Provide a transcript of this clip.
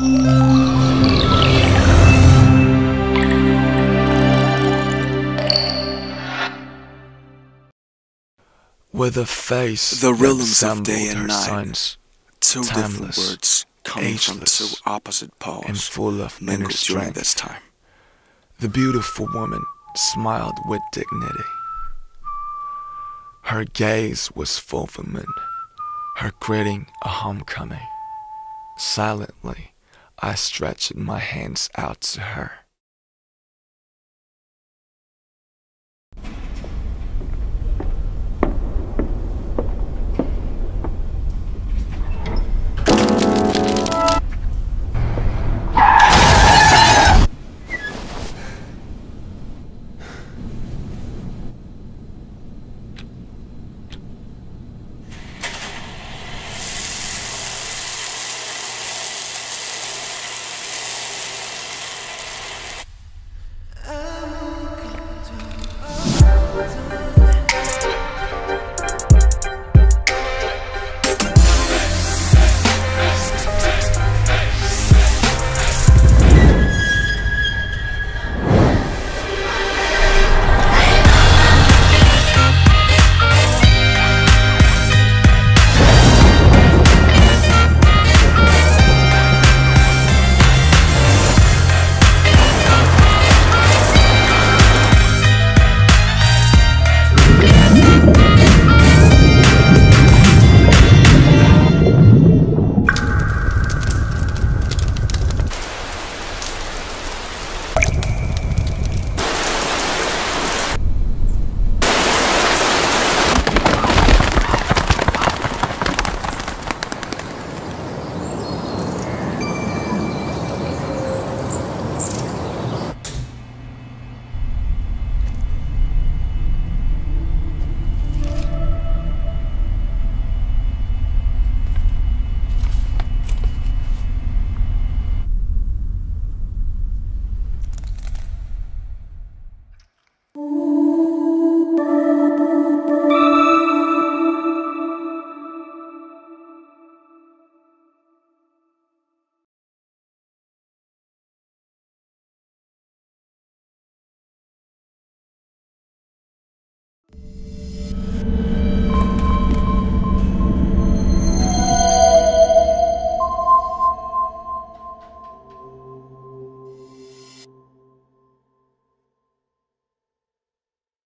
With a face The realms of day and night, son's, Two different timeless, words coming from two opposite poles and full of mingled during this time. The beautiful woman smiled with dignity. Her gaze was fulfillment, her greeting a homecoming. Silently, I stretched my hands out to her.